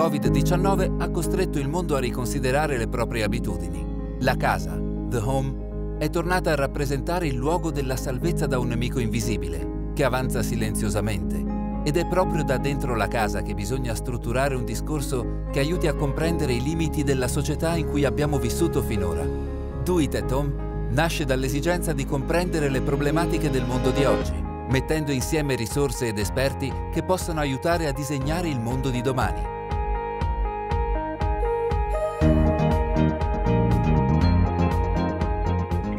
Covid-19 ha costretto il mondo a riconsiderare le proprie abitudini. La casa, the home, è tornata a rappresentare il luogo della salvezza da un nemico invisibile, che avanza silenziosamente. Ed è proprio da dentro la casa che bisogna strutturare un discorso che aiuti a comprendere i limiti della società in cui abbiamo vissuto finora. Do It at Home nasce dall'esigenza di comprendere le problematiche del mondo di oggi, mettendo insieme risorse ed esperti che possano aiutare a disegnare il mondo di domani.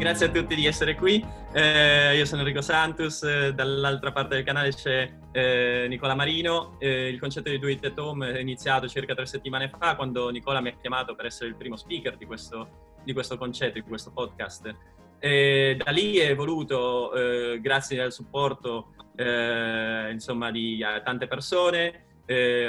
Grazie a tutti di essere qui. Eh, io sono Enrico Santos, eh, dall'altra parte del canale c'è eh, Nicola Marino. Eh, il concetto di Do It at Home è iniziato circa tre settimane fa quando Nicola mi ha chiamato per essere il primo speaker di questo, di questo concetto, di questo podcast. E da lì è evoluto, eh, grazie al supporto eh, insomma, di tante persone,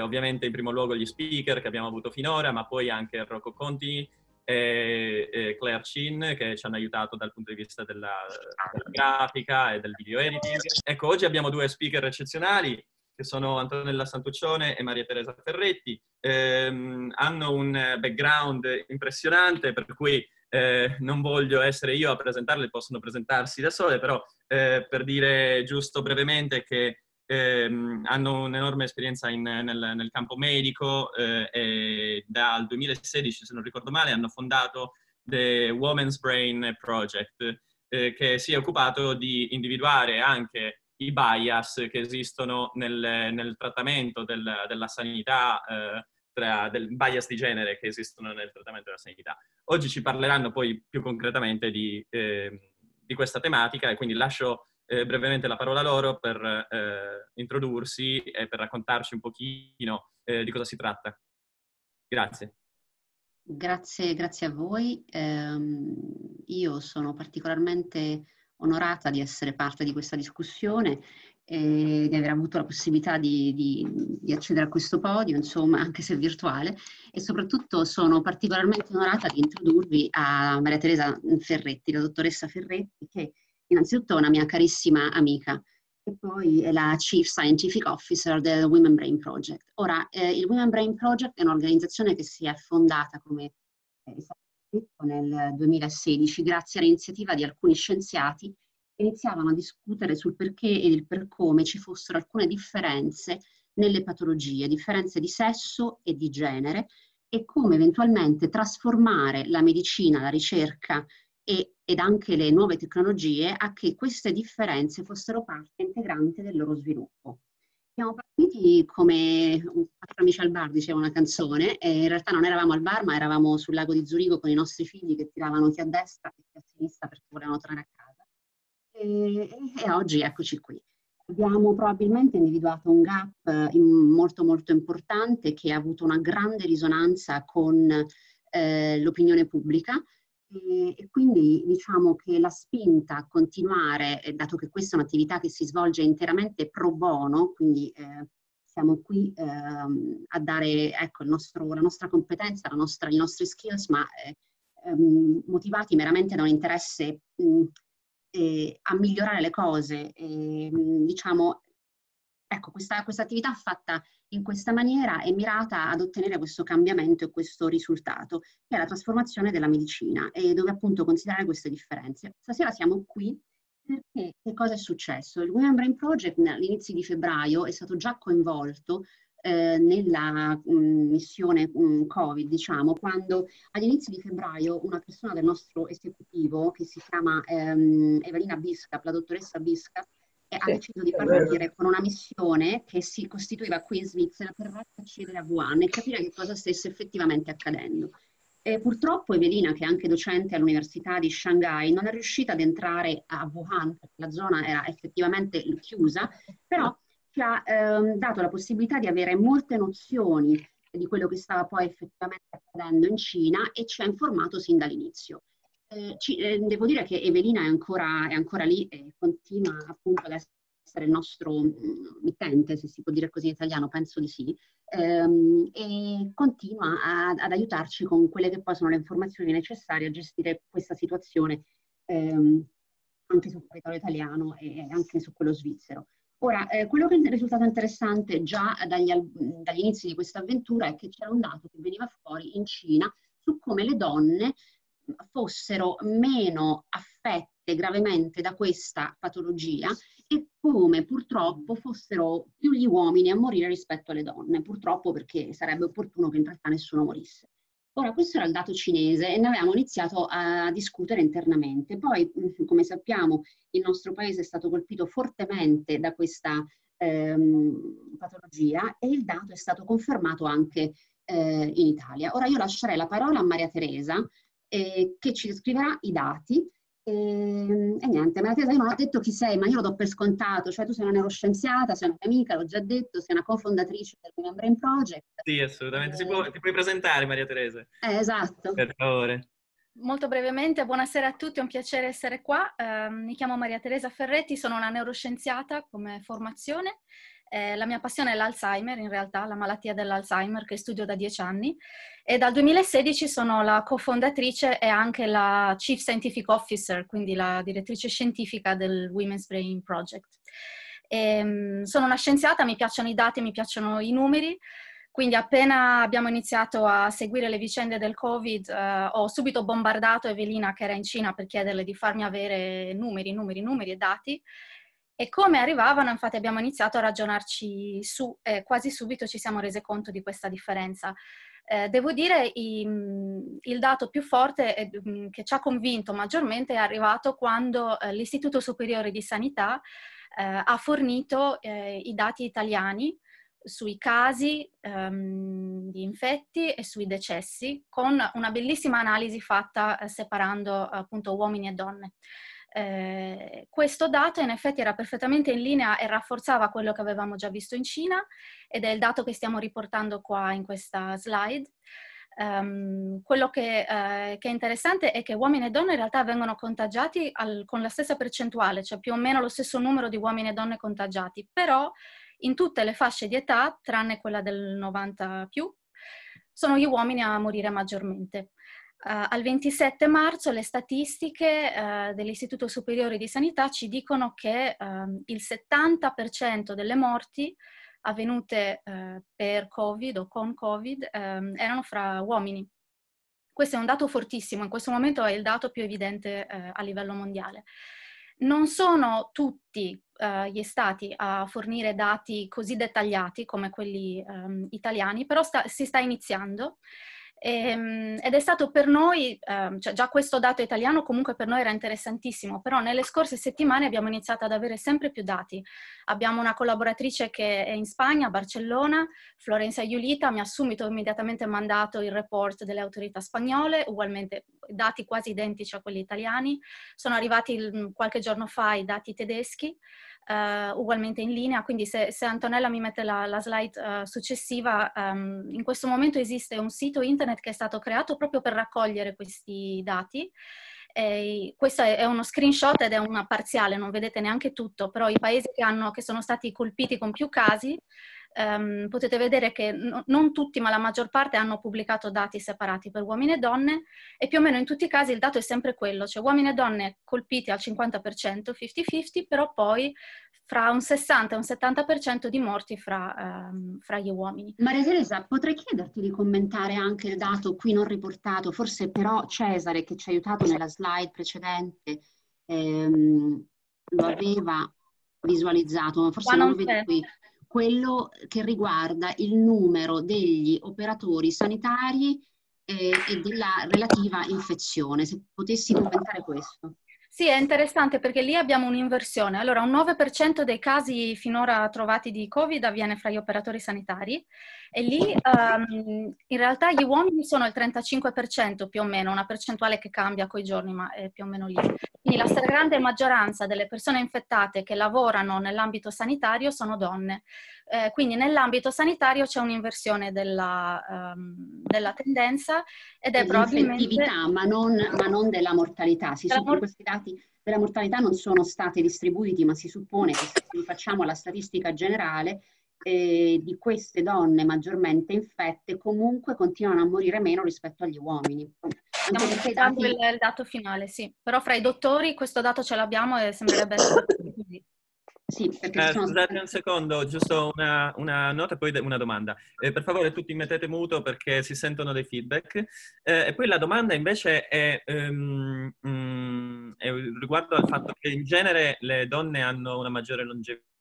ovviamente in primo luogo gli speaker che abbiamo avuto finora, ma poi anche Rocco Conti, e, e Claire Chin che ci hanno aiutato dal punto di vista della, della grafica e del video editing. Ecco, oggi abbiamo due speaker eccezionali che sono Antonella Santuccione e Maria Teresa Ferretti. Eh, hanno un background impressionante, per cui eh, non voglio essere io a presentarle, possono presentarsi da sole, però eh, per dire giusto brevemente che ehm, hanno un'enorme esperienza in, nel, nel, campo medico eh, e dal 2016, se non ricordo male, hanno fondato The Women's Brain Project, eh, che si è occupato di individuare anche i bias che esistono nel, nel trattamento del, della sanità, eh, tra, del bias di genere che esistono nel trattamento della sanità. Oggi ci parleranno poi più concretamente di, eh, di questa tematica e quindi lascio eh, brevemente la parola loro per eh, introdursi e per raccontarci un pochino eh, di cosa si tratta. Grazie. Grazie, grazie a voi. Um, io sono particolarmente onorata di essere parte di questa discussione e di aver avuto la possibilità di, di, di, accedere a questo podio, insomma, anche se virtuale, e soprattutto sono particolarmente onorata di introdurvi a Maria Teresa Ferretti, la dottoressa Ferretti, che innanzitutto una mia carissima amica e poi è la Chief Scientific Officer del Women Brain Project. Ora, eh, il Women Brain Project è un'organizzazione che si è fondata, come è stato detto, nel 2016 grazie all'iniziativa di alcuni scienziati che iniziavano a discutere sul perché e il per come ci fossero alcune differenze nelle patologie, differenze di sesso e di genere e come eventualmente trasformare la medicina, la ricerca e, ed anche le nuove tecnologie a che queste differenze fossero parte integrante del loro sviluppo. Siamo partiti come quattro amici al bar, diceva una canzone, e in realtà non eravamo al bar, ma eravamo sul lago di Zurigo con i nostri figli che tiravano chi a destra e chi a sinistra perché volevano tornare a casa. E, e oggi eccoci qui. Abbiamo probabilmente individuato un gap eh, molto molto importante che ha avuto una grande risonanza con eh, l'opinione pubblica e, quindi diciamo che la spinta a continuare, eh, dato che questa è un'attività che si svolge interamente pro bono, quindi eh, siamo qui eh, a dare ecco, nostro, la nostra competenza, la nostra, i nostri skills, ma eh, ehm, motivati meramente da un interesse mh, eh, a migliorare le cose. E, diciamo, ecco, questa, questa attività fatta in questa maniera è mirata ad ottenere questo cambiamento e questo risultato, che è la trasformazione della medicina e dove appunto considerare queste differenze. Stasera siamo qui perché che cosa è successo? Il Women Brain Project all'inizio di febbraio è stato già coinvolto eh, nella mm, missione mm, Covid, diciamo, quando all'inizio di febbraio una persona del nostro esecutivo, che si chiama ehm, Evelina Biscap, la dottoressa Biscap, ha deciso di partire con una missione che si costituiva qui in Svizzera per accedere a Wuhan e capire che cosa stesse effettivamente accadendo. E purtroppo Evelina, che è anche docente all'Università di Shanghai, non è riuscita ad entrare a Wuhan perché la zona era effettivamente chiusa, però ci ha ehm, dato la possibilità di avere molte nozioni di quello che stava poi effettivamente accadendo in Cina e ci ha informato sin dall'inizio. Eh, ci, eh, devo dire che Evelina è ancora, è ancora lì e continua appunto ad essere il nostro mm, mittente, se si può dire così in italiano, penso di sì, ehm, e continua a, ad aiutarci con quelle che poi sono le informazioni necessarie a gestire questa situazione ehm, anche sul territorio italiano e anche su quello svizzero. Ora, eh, quello che è risultato interessante già dagli, dagli inizi di questa avventura è che c'era un dato che veniva fuori in Cina su come le donne fossero meno affette gravemente da questa patologia e come purtroppo fossero più gli uomini a morire rispetto alle donne, purtroppo perché sarebbe opportuno che in realtà nessuno morisse. Ora, questo era il dato cinese e ne avevamo iniziato a discutere internamente. Poi, come sappiamo, il nostro paese è stato colpito fortemente da questa ehm, patologia e il dato è stato confermato anche eh, in Italia. Ora io lascerei la parola a Maria Teresa eh, che ci descriverà i dati. E, e, niente, Maria Teresa, io non ho detto chi sei, ma io lo do per scontato, cioè tu sei una neuroscienziata, sei una mia amica, l'ho già detto, sei una cofondatrice del Women Brain Project. Sì, assolutamente, eh, può, ti puoi presentare Maria Teresa. Eh, esatto. Per favore. Molto brevemente, buonasera a tutti, è un piacere essere qua. Eh, mi chiamo Maria Teresa Ferretti, sono una neuroscienziata come formazione eh, la mia passione è l'Alzheimer, in realtà, la malattia dell'Alzheimer che studio da dieci anni. E dal 2016 sono la cofondatrice e anche la Chief Scientific Officer, quindi la direttrice scientifica del Women's Brain Project. E, ehm, sono una scienziata, mi piacciono i dati, mi piacciono i numeri, quindi appena abbiamo iniziato a seguire le vicende del Covid, eh, ho subito bombardato Evelina che era in Cina per chiederle di farmi avere numeri, numeri, numeri e dati e come arrivavano, infatti abbiamo iniziato a ragionarci su e quasi subito ci siamo resi conto di questa differenza. Eh, devo dire i, il dato più forte e, che ci ha convinto maggiormente è arrivato quando eh, l'Istituto Superiore di Sanità eh, ha fornito eh, i dati italiani sui casi ehm, di infetti e sui decessi con una bellissima analisi fatta eh, separando appunto uomini e donne. Eh, questo dato in effetti era perfettamente in linea e rafforzava quello che avevamo già visto in Cina ed è il dato che stiamo riportando qua in questa slide. Um, quello che, uh, che, è interessante è che uomini e donne in realtà vengono contagiati al, con la stessa percentuale, cioè più o meno lo stesso numero di uomini e donne contagiati, però in tutte le fasce di età, tranne quella del 90 più, sono gli uomini a morire maggiormente. Uh, al 27 marzo le statistiche uh, dell'Istituto Superiore di Sanità ci dicono che uh, il 70% delle morti avvenute eh, per Covid o con Covid ehm, erano fra uomini. Questo è un dato fortissimo, in questo momento è il dato più evidente a livello mondiale. Non sono tutti gli stati a fornire dati così dettagliati come quelli um, italiani, però sta, si sta iniziando. Ehm, ed è stato per noi, eh, cioè già questo dato italiano comunque per noi era interessantissimo, però nelle scorse settimane abbiamo iniziato ad avere sempre più dati. Abbiamo una collaboratrice che è in Spagna, a Barcellona, Florencia Iulita, mi ha subito immediatamente mandato il report delle autorità spagnole, ugualmente dati quasi identici a quelli italiani. Sono arrivati qualche giorno fa i dati tedeschi uh, ugualmente in linea, quindi se, se Antonella mi mette la, la slide uh, successiva, um, in questo momento esiste un sito internet che è stato creato proprio per raccogliere questi dati. E questo è uno screenshot ed è una parziale, non vedete neanche tutto, però i paesi che, hanno, che sono stati colpiti con più casi um, potete vedere che no, non tutti, ma la maggior parte hanno pubblicato dati separati per uomini e donne e più o meno in tutti i casi il dato è sempre quello, cioè uomini e donne colpiti al 50%, 50-50, però poi fra un 60 e un 70% di morti fra, um, fra, gli uomini. Maria Teresa, potrei chiederti di commentare anche il dato qui non riportato, forse però Cesare che ci ha aiutato nella slide precedente ehm, lo aveva visualizzato, ma forse non lo vedo qui quello che riguarda il numero degli operatori sanitari eh, e della relativa infezione. Se potessi commentare questo. Sì, è interessante perché lì abbiamo un'inversione. Allora, un 9% dei casi finora trovati di Covid avviene fra gli operatori sanitari e lì um, in realtà gli uomini sono il 35% più o meno, una percentuale che cambia coi giorni, ma è più o meno lì. Quindi la stragrande maggioranza delle persone infettate che lavorano nell'ambito sanitario sono donne. Eh, quindi nell'ambito sanitario c'è un'inversione della, um, della tendenza ed è probabilmente... Ma non, ma non della mortalità. Si suppone, questi dati della mortalità non sono stati distribuiti, ma si suppone che se facciamo la statistica generale eh, di queste donne maggiormente infette comunque continuano a morire meno rispetto agli uomini. Stiamo aspettando dati... il, il, dato finale, sì. Però fra i dottori questo dato ce l'abbiamo e sembrerebbe essere così. Sì, eh. Scusate un secondo, giusto una, una, nota e poi una domanda. Eh, per favore tutti mettete muto perché si sentono dei feedback. Eh, e poi la domanda invece è, um, um, è, riguardo al fatto che in genere le donne hanno una maggiore longevità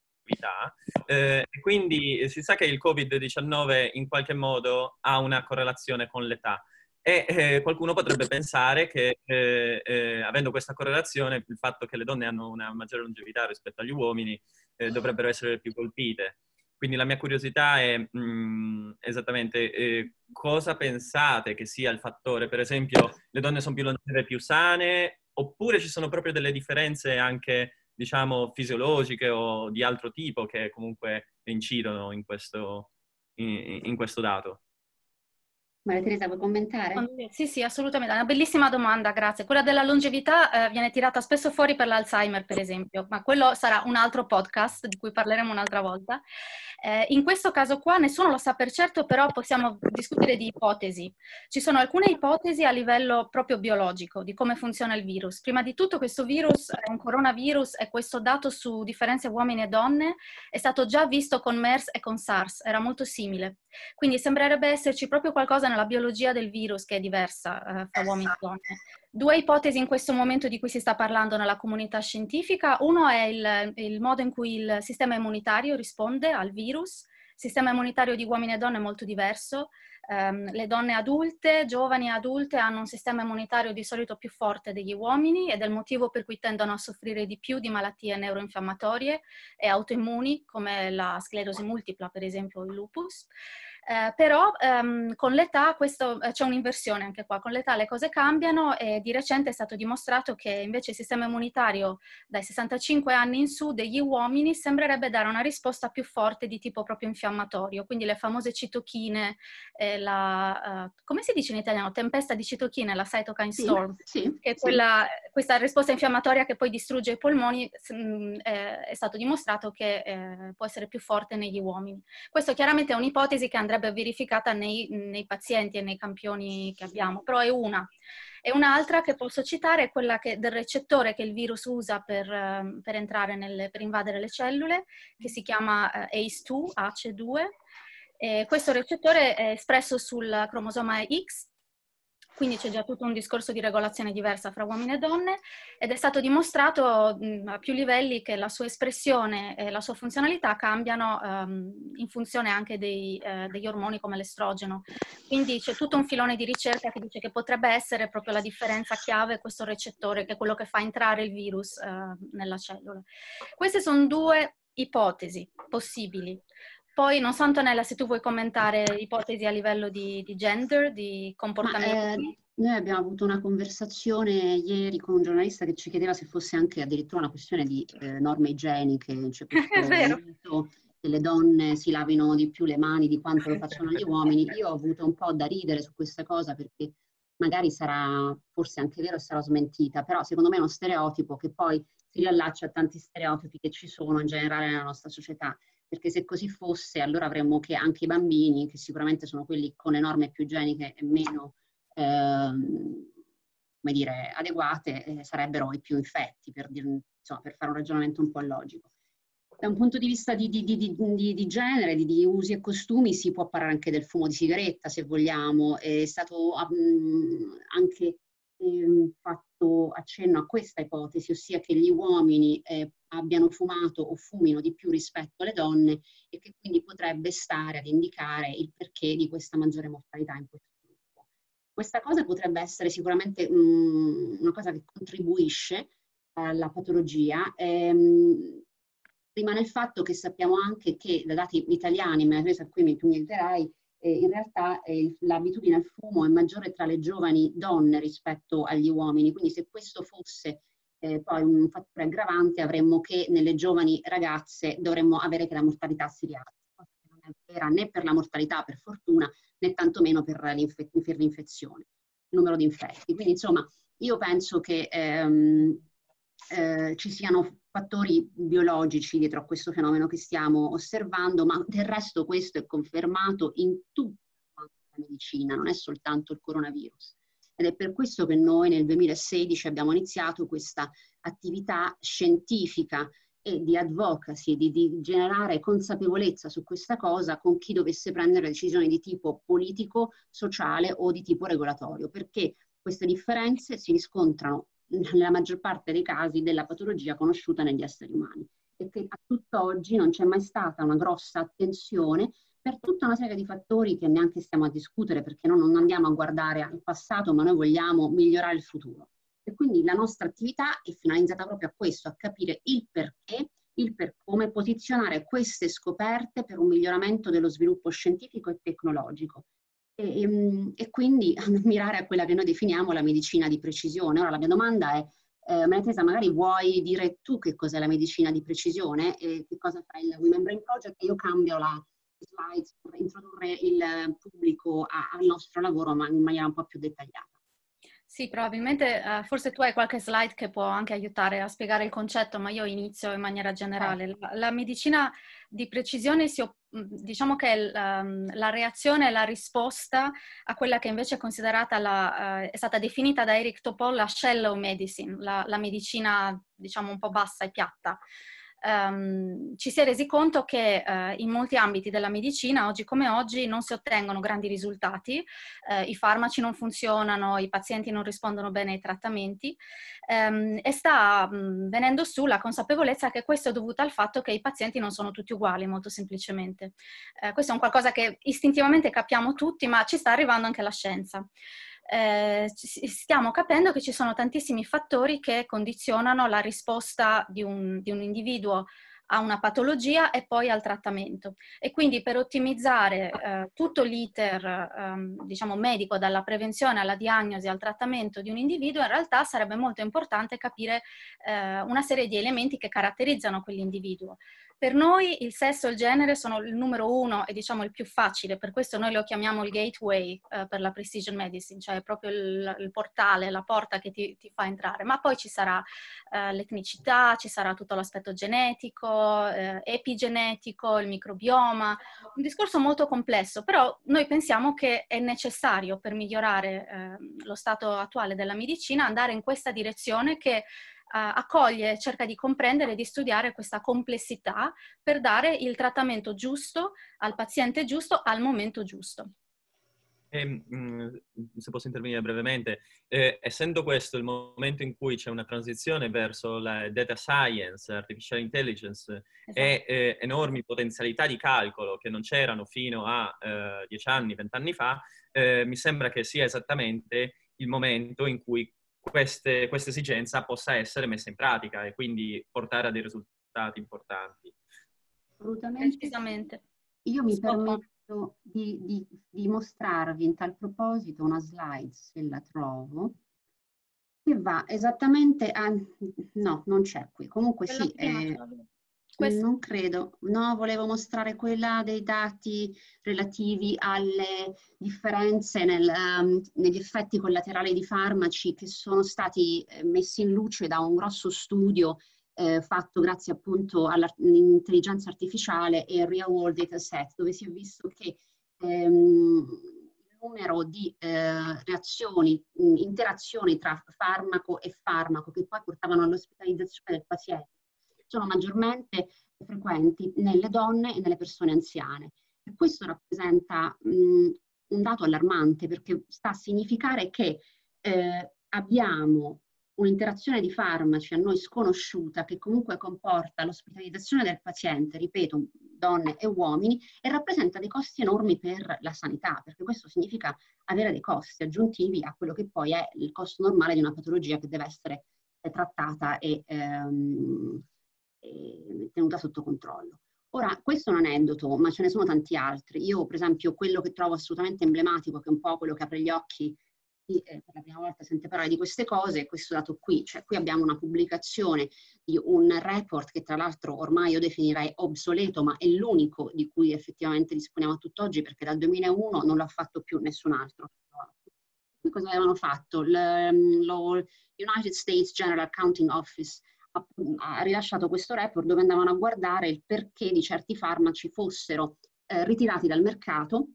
eh, e quindi si sa che il Covid-19 in qualche modo ha una correlazione con l'età. E eh, qualcuno potrebbe pensare che, eh, eh, avendo questa correlazione, il fatto che le donne hanno una maggiore longevità rispetto agli uomini eh, dovrebbero essere più colpite. Quindi la mia curiosità è mh, mm, esattamente eh, cosa pensate che sia il fattore? Per esempio, le donne sono più longeve più sane, oppure ci sono proprio delle differenze anche, diciamo, fisiologiche o di altro tipo che comunque incidono in questo, in, in questo dato? Maria Teresa, vuoi commentare? Sì, sì, assolutamente. È una bellissima domanda, grazie. Quella della longevità eh, viene tirata spesso fuori per l'Alzheimer, per esempio, ma quello sarà un altro podcast di cui parleremo un'altra volta. Eh, in questo caso qua nessuno lo sa per certo, però possiamo discutere di ipotesi. Ci sono alcune ipotesi a livello proprio biologico di come funziona il virus. Prima di tutto questo virus è un coronavirus e questo dato su differenze uomini e donne è stato già visto con MERS e con SARS, era molto simile. Quindi sembrerebbe esserci proprio qualcosa nella biologia del virus che è diversa eh, fra uomini e donne. Due ipotesi in questo momento di cui si sta parlando nella comunità scientifica. Uno è il, il modo in cui il sistema immunitario risponde al virus. Il sistema immunitario di uomini e donne è molto diverso. Um, le donne adulte, giovani e adulte, hanno un sistema immunitario di solito più forte degli uomini ed è il motivo per cui tendono a soffrire di più di malattie neuroinfiammatorie e autoimmuni come la sclerosi multipla, per esempio il lupus. Eh, però ehm, con l'età questo, eh, c'è un'inversione anche qua, con l'età le cose cambiano e di recente è stato dimostrato che invece il sistema immunitario dai 65 anni in su degli uomini sembrerebbe dare una risposta più forte di tipo proprio infiammatorio, quindi le famose citochine, eh, la, uh, come si dice in italiano, tempesta di citochine, la cytokine sì, storm, sì, che è quella, sì. questa risposta infiammatoria che poi distrugge i polmoni, mh, mm, è stato dimostrato che può essere più forte negli uomini. Questo chiaramente è un'ipotesi che andrà andrebbe verificata nei, nei pazienti e nei campioni che abbiamo, però è una. E un'altra che posso citare è quella che, del recettore che il virus usa per, ehm, per, entrare nelle, per invadere le cellule, che si chiama eh, ACE2, AC2. E questo recettore è espresso sul cromosoma X quindi c'è già tutto un discorso di regolazione diversa fra uomini e donne ed è stato dimostrato a più livelli che la sua espressione e la sua funzionalità cambiano um, in funzione anche dei, eh, degli ormoni come l'estrogeno. Quindi c'è tutto un filone di ricerca che dice che potrebbe essere proprio la differenza chiave questo recettore, che è quello che fa entrare il virus eh, nella cellula. Queste sono due ipotesi possibili. Poi non so Antonella se tu vuoi commentare ipotesi a livello di, di gender, di comportamento. Ma, eh, noi abbiamo avuto una conversazione ieri con un giornalista che ci chiedeva se fosse anche addirittura una questione di eh, norme igieniche, cioè È vero. che le donne si lavino di più le mani di quanto lo facciano gli uomini. Io ho avuto un po' da ridere su questa cosa perché magari sarà forse anche vero e sarà smentita, però secondo me è uno stereotipo che poi si riallaccia a tanti stereotipi che ci sono in generale nella nostra società perché se così fosse allora avremmo che anche i bambini, che sicuramente sono quelli con le norme più igieniche e meno ehm, come dire, adeguate, eh, sarebbero i più infetti, per, dir, insomma, per, fare un ragionamento un po' logico. Da un punto di vista di, di, di, di genere, di, usi e costumi, si può parlare anche del fumo di sigaretta, se vogliamo. È stato um, anche eh, fatto accenno a questa ipotesi, ossia che gli uomini eh, abbiano fumato o fumino di più rispetto alle donne e che quindi potrebbe stare ad indicare il perché di questa maggiore mortalità in questo gruppo. Questa cosa potrebbe essere sicuramente mh, una cosa che contribuisce alla patologia. Ehm, rimane il fatto che sappiamo anche che da dati italiani, ma a qui mi, tu mi aiuterai, eh, in realtà eh, l'abitudine al fumo è maggiore tra le giovani donne rispetto agli uomini, quindi se questo fosse eh, poi un fattore aggravante avremmo che nelle giovani ragazze dovremmo avere che la mortalità si rialza, cosa che non è vera né per la mortalità per fortuna né tantomeno per, per l'infezione, il numero di infetti. Quindi insomma io penso che ehm, eh, ci siano fattori biologici dietro a questo fenomeno che stiamo osservando, ma del resto questo è confermato in tutta la medicina, non è soltanto il coronavirus. Ed è per questo che noi nel 2016 abbiamo iniziato questa attività scientifica e di advocacy, di, di, generare consapevolezza su questa cosa con chi dovesse prendere decisioni di tipo politico, sociale o di tipo regolatorio, perché queste differenze si riscontrano nella maggior parte dei casi della patologia conosciuta negli esseri umani e che a tutt'oggi non c'è mai stata una grossa attenzione per tutta una serie di fattori che neanche stiamo a discutere perché noi non andiamo a guardare al passato ma noi vogliamo migliorare il futuro. E quindi la nostra attività è finalizzata proprio a questo, a capire il perché, il per come posizionare queste scoperte per un miglioramento dello sviluppo scientifico e tecnologico. E, e, e quindi mirare a quella che noi definiamo la medicina di precisione. Ora la mia domanda è, eh, Maria Teresa, magari vuoi dire tu che cos'è la medicina di precisione e che cosa fa il Women Brain Project? Io cambio la slide per introdurre il pubblico a, al nostro lavoro ma in maniera un po' più dettagliata. Sì, probabilmente uh, forse tu hai qualche slide che può anche aiutare a spiegare il concetto, ma io inizio in maniera generale. La, la medicina di precisione si, diciamo che la, la, reazione e la risposta a quella che invece è considerata la, uh, è stata definita da Eric Topol la shallow medicine, la, la medicina diciamo un po' bassa e piatta um, ci si è resi conto che uh, in molti ambiti della medicina, oggi come oggi, non si ottengono grandi risultati, uh, i farmaci non funzionano, i pazienti non rispondono bene ai trattamenti um, e sta um, venendo su la consapevolezza che questo è dovuto al fatto che i pazienti non sono tutti uguali, molto semplicemente. Uh, questo è un qualcosa che istintivamente capiamo tutti, ma ci sta arrivando anche la scienza eh, stiamo capendo che ci sono tantissimi fattori che condizionano la risposta di un, di un individuo a una patologia e poi al trattamento. E quindi per ottimizzare eh, tutto l'iter ehm, diciamo medico, dalla prevenzione alla diagnosi al trattamento di un individuo, in realtà sarebbe molto importante capire eh, una serie di elementi che caratterizzano quell'individuo. Per noi il sesso e il genere sono il numero uno e diciamo il più facile, per questo noi lo chiamiamo il gateway eh, per la precision medicine, cioè proprio il, il portale, la porta che ti, ti, fa entrare, ma poi ci sarà eh, l'etnicità, ci sarà tutto l'aspetto genetico, eh, epigenetico, il microbioma, un discorso molto complesso, però noi pensiamo che è necessario per migliorare ehm, lo stato attuale della medicina andare in questa direzione che accoglie, cerca di comprendere e di studiare questa complessità per dare il trattamento giusto al paziente giusto al momento giusto. E, mh, se posso intervenire brevemente, eh, essendo questo il momento in cui c'è una transizione verso la data science, artificial intelligence esatto. e eh, enormi potenzialità di calcolo che non c'erano fino a eh, dieci anni, vent'anni fa, eh, mi sembra che sia esattamente il momento in cui queste, questa esigenza possa essere messa in pratica e quindi portare a dei risultati importanti. Assolutamente. Precisamente. Io mi permetto di, di, di, mostrarvi in tal proposito una slide, se la trovo, che va esattamente a... No, non c'è qui. Comunque Quella sì, eh, questo? Non credo, no, volevo mostrare quella dei dati relativi alle differenze nel, um, negli effetti collaterali di farmaci che sono stati eh, messi in luce da un grosso studio eh, fatto grazie appunto all'intelligenza artificiale e al real world data set, dove si è visto che ehm, il numero di eh, reazioni, interazioni tra farmaco e farmaco che poi portavano all'ospitalizzazione del paziente sono maggiormente frequenti nelle donne e nelle persone anziane. E questo rappresenta mh, un dato allarmante perché sta a significare che eh, abbiamo un'interazione di farmaci a noi sconosciuta che comunque comporta l'ospitalizzazione del paziente, ripeto, donne e uomini, e rappresenta dei costi enormi per la sanità, perché questo significa avere dei costi aggiuntivi a quello che poi è il costo normale di una patologia che deve essere trattata e ehm, tenuta sotto controllo. Ora, questo è un aneddoto, ma ce ne sono tanti altri. Io, per esempio, quello che trovo assolutamente emblematico, che è un po' quello che apre gli occhi chi eh, per la prima volta sente parlare di queste cose, è questo dato qui. Cioè, qui abbiamo una pubblicazione di un report che tra l'altro ormai io definirei obsoleto, ma è l'unico di cui effettivamente disponiamo a tutt'oggi, perché dal 2001 non l'ha fatto più nessun altro. Qui cosa avevano fatto? L- lo United States General Accounting Office ha rilasciato questo report dove andavano a guardare il perché di certi farmaci fossero eh, ritirati dal mercato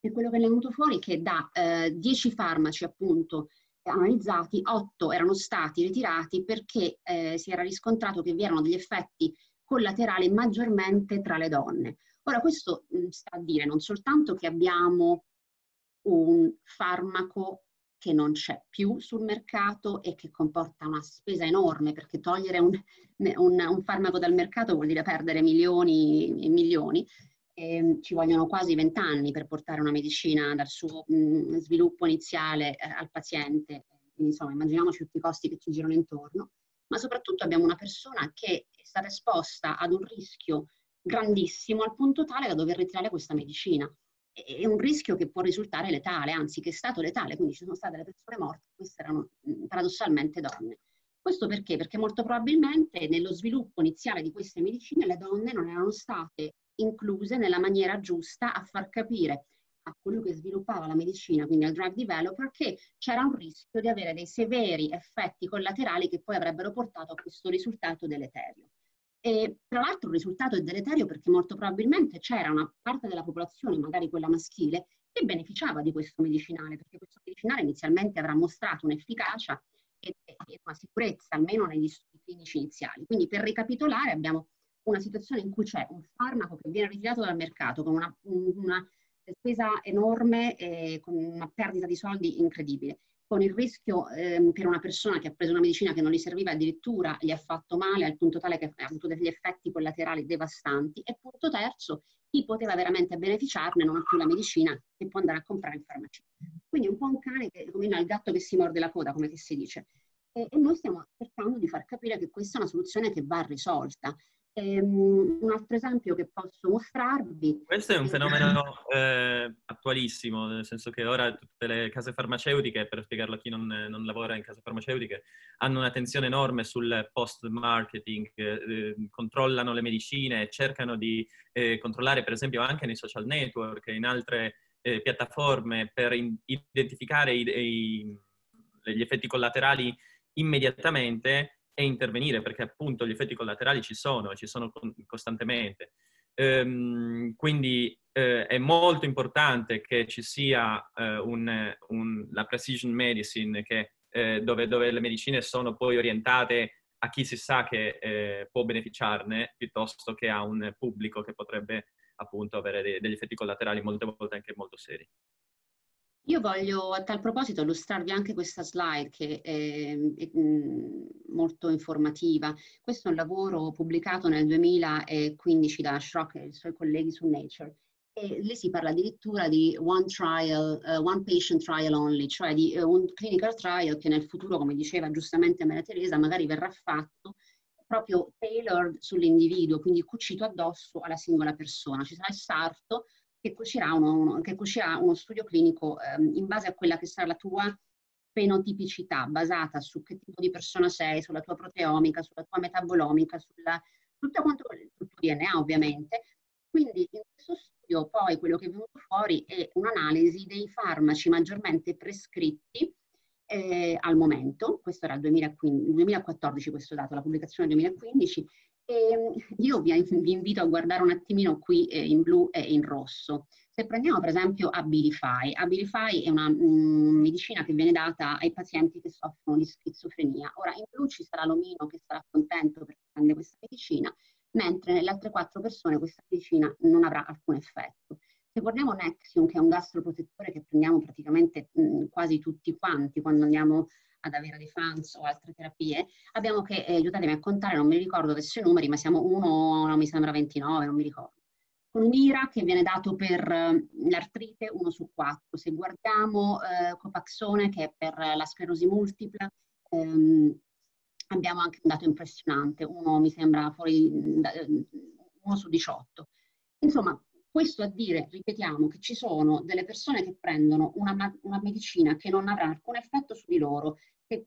e quello che è venuto fuori è che da eh, 10 farmaci appunto analizzati, 8 erano stati ritirati perché eh, si era riscontrato che vi erano degli effetti collaterali maggiormente tra le donne. Ora questo mh, sta a dire non soltanto che abbiamo un farmaco che non c'è più sul mercato e che comporta una spesa enorme perché togliere un, un, un farmaco dal mercato vuol dire perdere milioni e milioni. E ehm, ci vogliono quasi vent'anni per portare una medicina dal suo mh, sviluppo iniziale eh, al paziente. Quindi, insomma, immaginiamoci tutti i costi che ci girano intorno. Ma soprattutto abbiamo una persona che è stata esposta ad un rischio grandissimo al punto tale da dover ritirare questa medicina è un rischio che può risultare letale, anzi che è stato letale, quindi ci sono state delle persone morte, queste erano paradossalmente donne. Questo perché? Perché molto probabilmente nello sviluppo iniziale di queste medicine le donne non erano state incluse nella maniera giusta a far capire a colui che sviluppava la medicina, quindi al drug developer, che c'era un rischio di avere dei severi effetti collaterali che poi avrebbero portato a questo risultato deleterio. E tra l'altro il risultato è deleterio perché molto probabilmente c'era una parte della popolazione, magari quella maschile, che beneficiava di questo medicinale, perché questo medicinale inizialmente avrà mostrato un'efficacia e, una sicurezza, almeno negli studi clinici iniziali. Quindi per ricapitolare abbiamo una situazione in cui c'è un farmaco che viene ritirato dal mercato con una, una spesa enorme e con una perdita di soldi incredibile con il rischio ehm, per una persona che ha preso una medicina che non gli serviva addirittura gli ha fatto male al punto tale che ha avuto degli effetti collaterali devastanti e punto terzo chi poteva veramente beneficiarne non ha più la medicina e può andare a comprare in farmacia. Quindi un po' un cane che come il gatto che si morde la coda, come si dice. E, e noi stiamo cercando di far capire che questa è una soluzione che va risolta Ehm, un altro esempio che posso mostrarvi. Questo è un fenomeno eh, attualissimo, nel senso che ora tutte le case farmaceutiche, per spiegarlo a chi non, non lavora in case farmaceutiche, hanno un'attenzione enorme sul post-marketing, eh, controllano le medicine, cercano di eh, controllare per esempio anche nei social network e in altre eh, piattaforme per in- identificare i, i, gli effetti collaterali immediatamente e intervenire, perché appunto gli effetti collaterali ci sono, ci sono costantemente. Ehm, quindi eh, è molto importante che ci sia eh, un, un, la precision medicine, che, eh, dove, dove, le medicine sono poi orientate a chi si sa che eh, può beneficiarne, piuttosto che a un pubblico che potrebbe appunto avere de- degli effetti collaterali molte volte anche molto seri. Io voglio a tal proposito illustrarvi anche questa slide che è, è, molto informativa. Questo è un lavoro pubblicato nel 2015 da Schrock e i suoi colleghi su Nature. E lì si parla addirittura di one trial, uh, one patient trial only, cioè di uh, un clinical trial che nel futuro, come diceva giustamente Maria Teresa, magari verrà fatto proprio tailored sull'individuo, quindi cucito addosso alla singola persona. Ci sarà il sarto, che cucirà uno, che cucirà uno studio clinico ehm, in base a quella che sarà la tua fenotipicità, basata su che tipo di persona sei, sulla tua proteomica, sulla tua metabolomica, sulla, tutto quanto il tuo DNA ovviamente. Quindi in questo studio poi quello che è venuto fuori è un'analisi dei farmaci maggiormente prescritti eh, al momento, questo era il 2015, 2014 questo dato, la pubblicazione 2015, e ehm, io vi, vi, invito a guardare un attimino qui eh, in blu e in rosso. Se prendiamo per esempio Abilify, Abilify è una mh, mm, medicina che viene data ai pazienti che soffrono di schizofrenia. Ora in blu ci sarà l'omino che sarà contento perché prende questa medicina, mentre nelle altre quattro persone questa medicina non avrà alcun effetto. Se guardiamo Nexium, che è un gastroprotettore che prendiamo praticamente mh, mm, quasi tutti quanti quando andiamo ad avere dei fans o altre terapie, abbiamo che, eh, aiutatemi a contare, non mi ricordo adesso i numeri, ma siamo 1, non mi sembra 29, non mi ricordo. Con un IRA che viene dato per eh, l'artrite 1 su 4. Se guardiamo eh, Copaxone che è per la sclerosi multipla, ehm, abbiamo anche un dato impressionante, uno mi sembra fuori, 1 eh, su 18. Insomma, questo a dire, ripetiamo, che ci sono delle persone che prendono una, una medicina che non avrà alcun effetto su di loro, che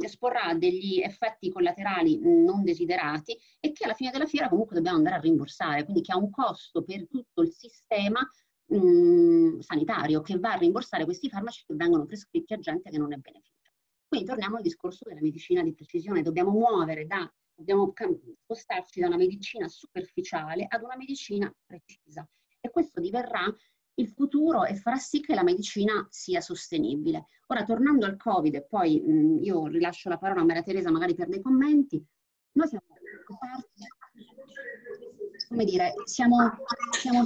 esporrà degli effetti collaterali non desiderati e che alla fine della fiera comunque dobbiamo andare a rimborsare, quindi che ha un costo per tutto il sistema mh, sanitario che va a rimborsare questi farmaci che vengono prescritti a gente che non ne beneficia. Quindi torniamo al discorso della medicina di precisione, dobbiamo muovere da dobbiamo spostarci da una medicina superficiale ad una medicina precisa e questo diverrà il futuro e farà sì che la medicina sia sostenibile. Ora, tornando al Covid, e poi mh, io rilascio la parola a Maria Teresa magari per dei commenti, noi siamo parte, come dire, siamo, siamo,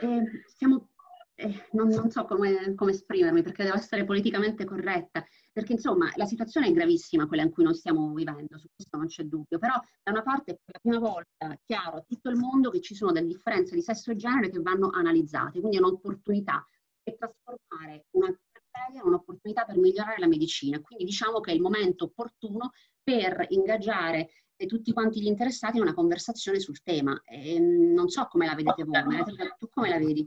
eh, siamo eh, non, non, so come, come, esprimermi perché devo essere politicamente corretta, perché insomma la situazione è gravissima quella in cui noi stiamo vivendo, su questo non c'è dubbio, però da una parte per la prima volta chiaro a tutto il mondo che ci sono delle differenze di sesso e genere che vanno analizzate, quindi è un'opportunità per trasformare una tragedia in un'opportunità per migliorare la medicina, quindi diciamo che è il momento opportuno per ingaggiare tutti quanti gli interessati in una conversazione sul tema. E non so come la vedete voi, tu come la vedi?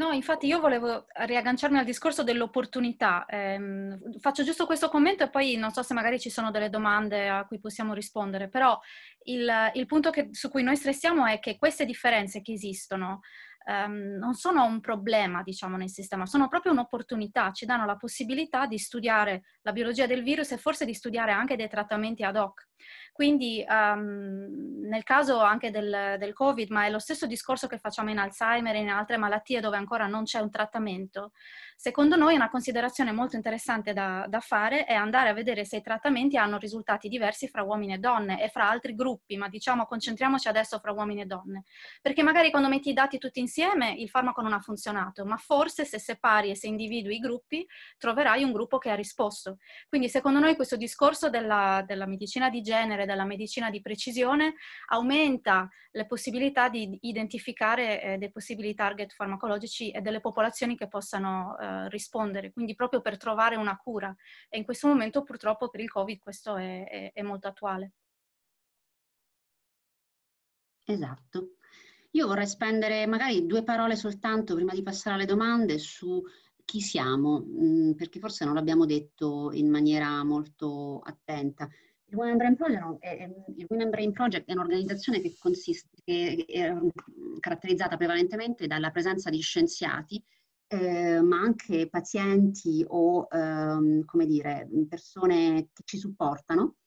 No, infatti io volevo riagganciarmi al discorso dell'opportunità. Eh, faccio giusto questo commento e poi non so se magari ci sono delle domande a cui possiamo rispondere, però il, il punto che, su cui noi stressiamo è che queste differenze che esistono ehm, non sono un problema, diciamo, nel sistema, sono proprio un'opportunità, ci danno la possibilità di studiare la biologia del virus e forse di studiare anche dei trattamenti ad hoc. Quindi um, nel caso anche del, del, Covid, ma è lo stesso discorso che facciamo in Alzheimer e in altre malattie dove ancora non c'è un trattamento, secondo noi una considerazione molto interessante da, da fare è andare a vedere se i trattamenti hanno risultati diversi fra uomini e donne e fra altri gruppi, ma diciamo concentriamoci adesso fra uomini e donne, perché magari quando metti i dati tutti insieme il farmaco non ha funzionato, ma forse se separi e se individui i gruppi troverai un gruppo che ha risposto. Quindi secondo noi questo discorso della, della medicina di genere, della medicina di precisione, aumenta le possibilità di identificare eh, dei possibili target farmacologici e delle popolazioni che possano eh, rispondere, quindi proprio per trovare una cura. E in questo momento purtroppo per il Covid questo è, è, è molto attuale. Esatto. Io vorrei spendere magari due parole soltanto prima di passare alle domande su chi siamo, mm, perché forse non l'abbiamo detto in maniera molto attenta. Il Women Brain Project è, il Women Brain Project è un'organizzazione che, consiste, è caratterizzata prevalentemente dalla presenza di scienziati, eh, ma anche pazienti o, ehm, come dire, persone che ci supportano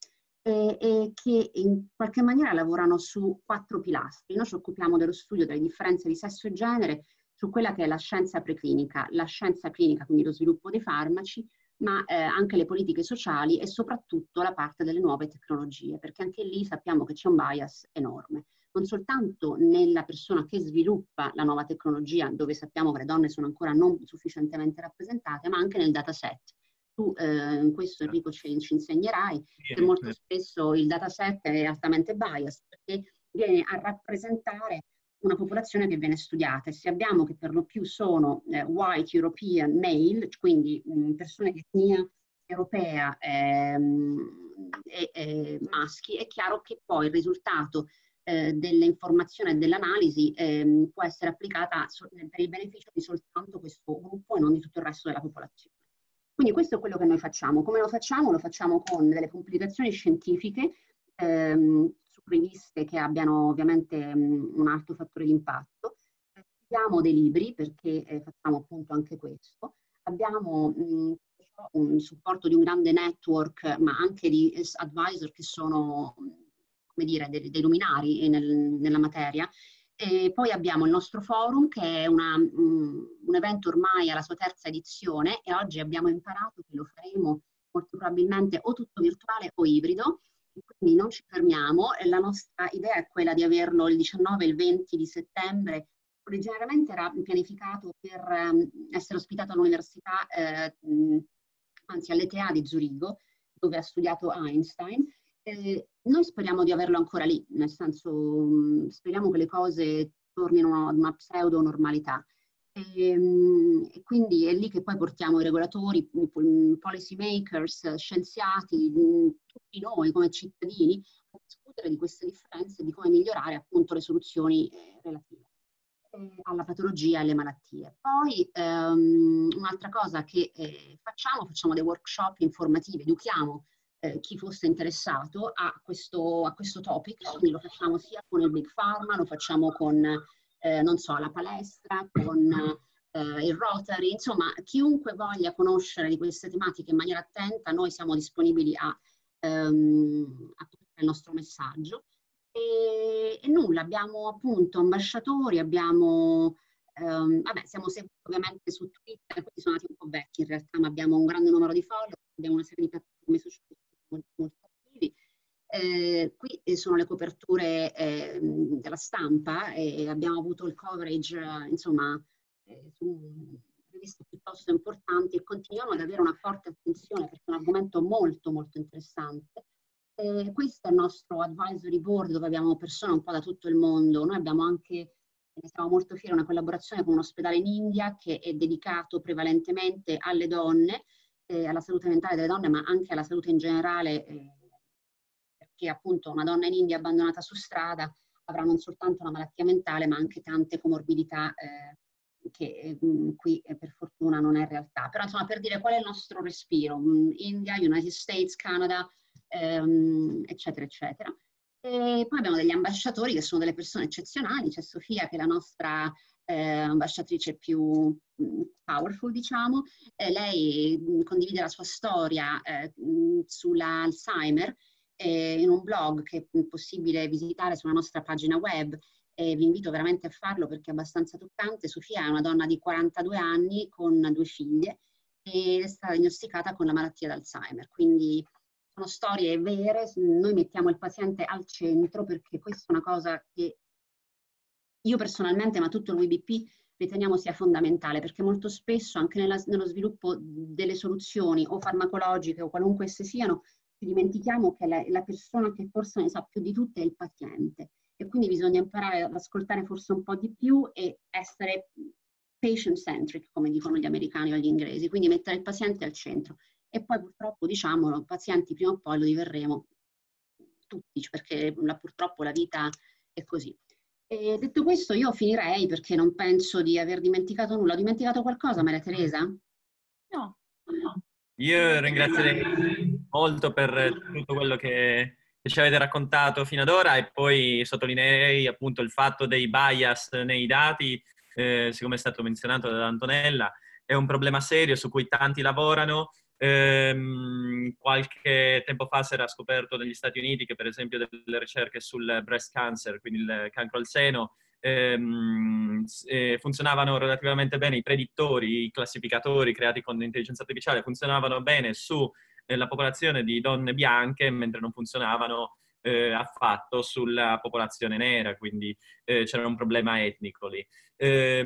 e, e, che in qualche maniera lavorano su quattro pilastri. Noi ci occupiamo dello studio delle differenze di sesso e genere su quella che è la scienza preclinica, la scienza clinica, quindi lo sviluppo dei farmaci, ma eh, anche le politiche sociali e soprattutto la parte delle nuove tecnologie, perché anche lì sappiamo che c'è un bias enorme, non soltanto nella persona che sviluppa la nuova tecnologia, dove sappiamo che le donne sono ancora non sufficientemente rappresentate, ma anche nel dataset. Tu eh, in questo Enrico ci, ci insegnerai che molto spesso il dataset è altamente biased perché viene a rappresentare una popolazione che viene studiata e se abbiamo che per lo più sono eh, white European male, quindi mh, mm, persone di etnia europea ehm, e, e, maschi, è chiaro che poi il risultato eh, dell'informazione e dell'analisi ehm, può essere applicata so, per il beneficio di soltanto questo gruppo e non di tutto il resto della popolazione. Quindi questo è quello che noi facciamo. Come lo facciamo? Lo facciamo con delle pubblicazioni scientifiche ehm, riviste che abbiano ovviamente un alto fattore di impatto. Abbiamo dei libri perché eh, facciamo appunto anche questo. Abbiamo mh, un supporto di un grande network, ma anche di advisor che sono, come dire, dei, dei luminari nel, nella materia. E poi abbiamo il nostro forum che è una, um, un evento ormai alla sua terza edizione e oggi abbiamo imparato che lo faremo molto probabilmente o tutto virtuale o ibrido quindi non ci fermiamo. La nostra idea è quella di averlo il 19 e il 20 di settembre. Originariamente era pianificato per um, essere ospitato all'università, eh, anzi all'ETA di Zurigo, dove ha studiato Einstein. Eh, noi speriamo di averlo ancora lì, nel senso speriamo che le cose tornino ad una pseudo normalità. E, ehm, e, quindi è lì che poi portiamo i regolatori, i policy makers, scienziati, tutti noi come cittadini a discutere di queste differenze e di come migliorare appunto le soluzioni eh, relative eh, alla patologia e alle malattie. Poi ehm, un'altra cosa che eh, facciamo, facciamo dei workshop informativi, educhiamo eh, chi fosse interessato a questo, a questo topic, quindi lo facciamo sia con il Big Pharma, lo facciamo con eh, non so, la palestra, con eh, il Rotary, insomma, chiunque voglia conoscere di queste tematiche in maniera attenta, noi siamo disponibili a, ehm, a il nostro messaggio. E, e, nulla, abbiamo appunto ambasciatori, abbiamo Um, vabbè, siamo seguiti ovviamente su Twitter, questi sono nati un po' vecchi in realtà, ma abbiamo un grande numero di follower, abbiamo una serie di piattaforme sociali molto, molto. Eh, qui eh, sono le coperture eh, della stampa e abbiamo avuto il coverage, insomma, eh, su riviste piuttosto importanti e continuiamo ad avere una forte attenzione perché è un argomento molto, molto interessante. Eh, questo è il nostro advisory board dove abbiamo persone un po' da tutto il mondo. Noi abbiamo anche ne siamo molto fieri, una collaborazione con un ospedale in India che è dedicato prevalentemente alle donne, eh, alla salute mentale delle donne, ma anche alla salute in generale, eh, perché appunto una donna in India abbandonata su strada avrà non soltanto una malattia mentale, ma anche tante comorbidità eh, che mh, mm, qui eh, per fortuna non è realtà. Però insomma per dire qual è il nostro respiro, mh, mm, India, United States, Canada, ehm, eccetera, eccetera. E poi abbiamo degli ambasciatori che sono delle persone eccezionali, c'è Sofia che è la nostra eh, ambasciatrice più mm, powerful, diciamo. Eh, lei condivide la sua storia eh, mm, sull'Alzheimer eh, in un blog che è possibile visitare sulla nostra pagina web e vi invito veramente a farlo perché è abbastanza toccante. Sofia è una donna di 42 anni con due figlie ed è stata diagnosticata con la malattia d'Alzheimer, quindi sono storie vere, noi mettiamo il paziente al centro perché questa è una cosa che io personalmente, ma tutto il WBP, riteniamo sia fondamentale perché molto spesso anche nella, nello sviluppo delle soluzioni o farmacologiche o qualunque esse siano, dimentichiamo che la, la persona che forse ne sa più di tutte è il paziente e quindi bisogna imparare ad ascoltare forse un po' di più e essere patient centric, come dicono gli americani o gli inglesi, quindi mettere il paziente al centro e poi purtroppo diciamo pazienti prima o poi lo diverremo tutti perché la, purtroppo la vita è così. E detto questo io finirei perché non penso di aver dimenticato nulla. Ho dimenticato qualcosa Maria Teresa? No. no. Io ringrazierei molto per tutto quello che, che ci avete raccontato fino ad ora e poi sottolineerei appunto il fatto dei bias nei dati, eh, siccome è stato menzionato da Antonella, è un problema serio su cui tanti lavorano. Ehm, qualche tempo fa si era scoperto negli Stati Uniti che per esempio delle ricerche sul breast cancer, quindi il cancro al seno, ehm, eh, funzionavano relativamente bene, i predittori, i classificatori creati con l'intelligenza artificiale funzionavano bene sulla eh, popolazione di donne bianche, mentre non funzionavano eh, affatto sulla popolazione nera, quindi eh, c'era un problema etnico lì. Eh,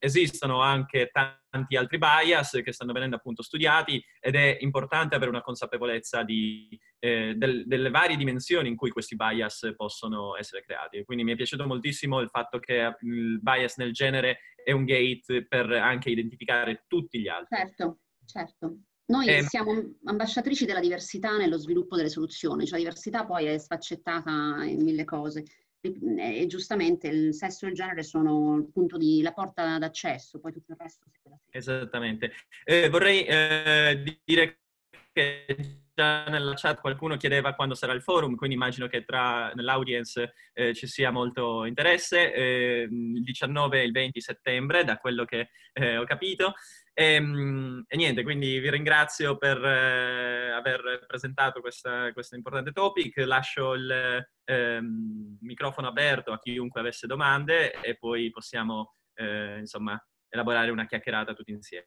esistono anche tanti altri bias che stanno venendo appunto studiati ed è importante avere una consapevolezza di, eh, del, delle varie dimensioni in cui questi bias possono essere creati. Quindi mi è piaciuto moltissimo il fatto che il bias nel genere è un gate per anche identificare tutti gli altri. Certo, certo. Noi eh, siamo ambasciatrici della diversità nello sviluppo delle soluzioni, cioè la diversità poi è sfaccettata in mille cose e, e giustamente il sesso e il genere sono il punto di, la porta d'accesso, poi tutto il resto. Esattamente. Eh, vorrei eh, dire che già nella chat qualcuno chiedeva quando sarà il forum, quindi immagino che tra nell'audience eh, ci sia molto interesse. Eh, il 19 e il 20 settembre, da quello che eh, ho capito. E, ehm, e, niente, quindi vi ringrazio per eh, aver presentato questo importante topic. Lascio il ehm, microfono aperto a chiunque avesse domande e poi possiamo eh, insomma elaborare una chiacchierata tutti insieme.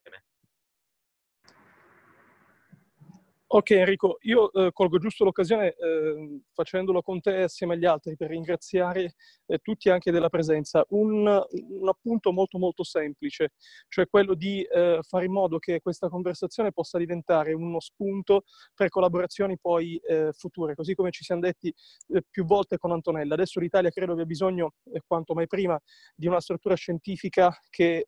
Ok Enrico, io eh, colgo giusto l'occasione eh, facendolo con te assieme agli altri per ringraziare eh, tutti anche della presenza. Un, un, appunto molto molto semplice, cioè quello di eh, fare in modo che questa conversazione possa diventare uno spunto per collaborazioni poi eh, future, così come ci siamo detti eh, più volte con Antonella. Adesso l'Italia credo abbia bisogno, quanto mai prima, di una struttura scientifica che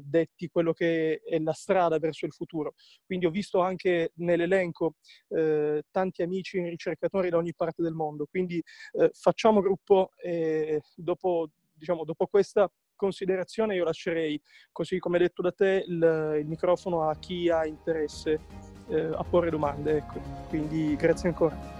detti quello che è la strada verso il futuro. Quindi ho visto anche nell'elenco elenco eh, tanti amici ricercatori da ogni parte del mondo. Quindi eh, facciamo gruppo e dopo, diciamo, dopo questa considerazione io lascerei, così come detto da te, il, il microfono a chi ha interesse eh, a porre domande. Ecco. Quindi grazie ancora.